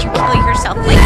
you kill yourself like.